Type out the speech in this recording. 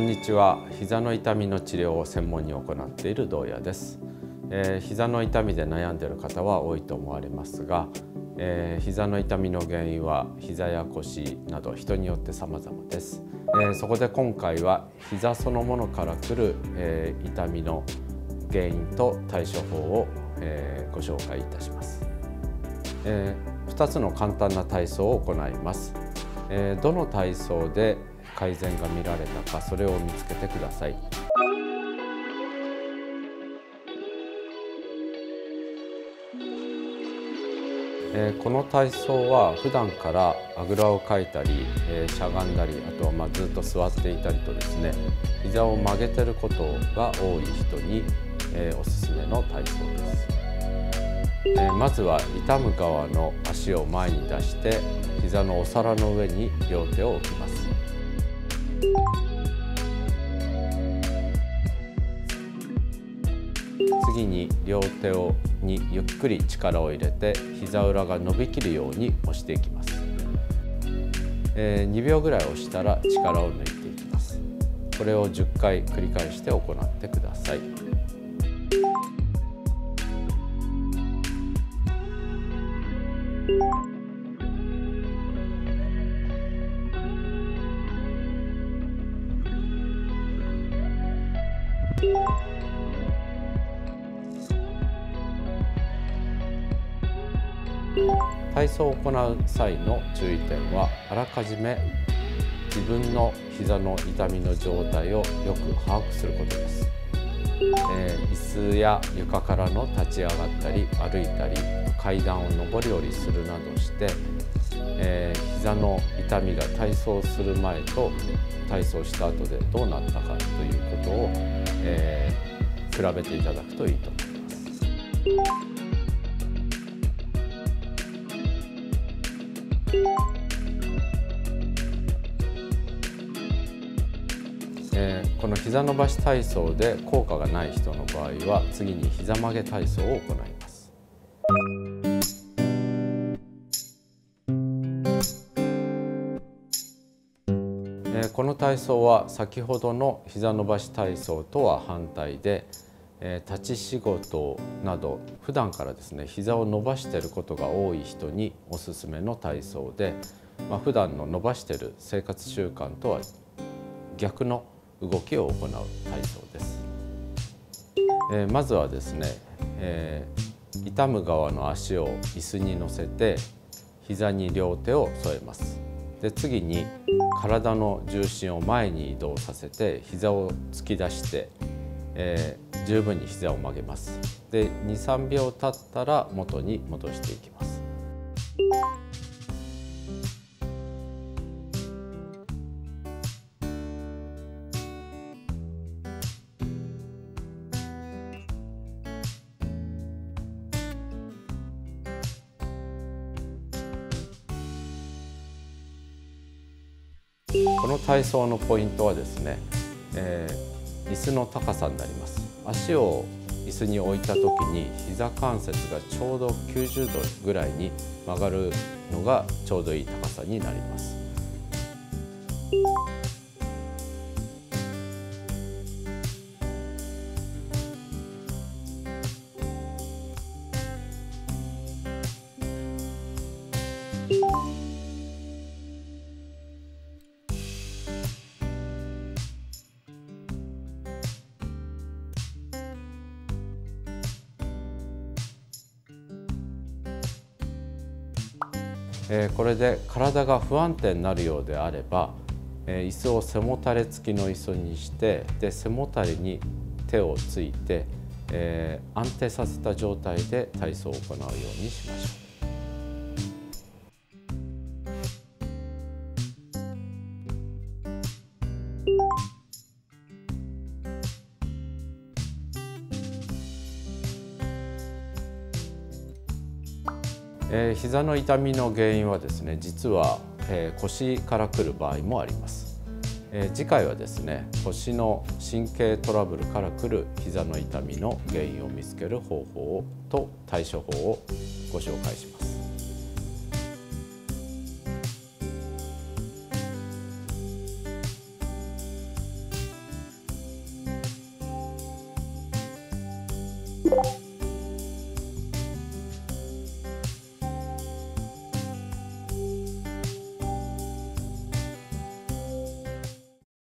こんにちは。膝の痛みの治療を専門に行っている道也です、えー、膝の痛みで悩んでいる方は多いと思われますが、えー、膝の痛みの原因は膝や腰など人によって様々です、えー、そこで今回は膝そのものから来る、えー、痛みの原因と対処法を、えー、ご紹介いたします、えー、2つの簡単な体操を行います、えー、どの体操で改善が見られたかそれを見つけてください。えー、この体操は普段からあぐらをかいたり、えー、しゃがんだりあとはまずっと座っていたりとですね膝を曲げてることが多い人に、えー、おすすめの体操です、えまずは痛む側の足を前に出して膝のお皿の上に両手を置きます次に両手をにゆっくり力を入れて膝裏が伸びきるように押していきます、えー、2秒ぐらい押したら力を抜いていきます。これを10回繰り返して行ってください。体操を行う際の注意点はあらかじめ自分の膝の痛みの状態をよく把握することです、えー、椅子や床からの立ち上がったり歩いたり階段を上り下りするなどして、えー、膝の痛みが体操する前と体操した後でどうなったかということを、えー、比べていただくといいと。思いますえー、この膝伸ばし体操で効果がない人の場合は次に膝曲げ体操を行います。えー、この体操は先ほどの膝伸ばし体操とは反対で、えー、立ち仕事など普段からですね膝を伸ばしていることが多い人におすすめの体操で、まあ、普段の伸ばしている生活習慣とは逆の動きを行う体操です、えー、まずはですね、えー、痛む側の足を椅子に乗せて膝に両手を添えます。で次に体の重心を前に移動させて膝を突き出して、えー、十分に膝を曲げます。で23秒経ったら元に戻していきます。この体操のポイントはですね、えー、椅子の高さになります。足を椅子に置いた時に膝関節がちょうど90度ぐらいに曲がるのがちょうどいい高さになります。えこれで体が不安定になるようであれば、え椅子を背もたれ付きの椅子にしてで背もたれに手をついて、え安定させた状態で体操を行うようにしましょう。えー、膝の痛みの原因はですね実は、えー、腰からくる場合もあります、えー、次回はですね腰の神経トラブルからくる膝の痛みの原因を見つける方法と対処法をご紹介します。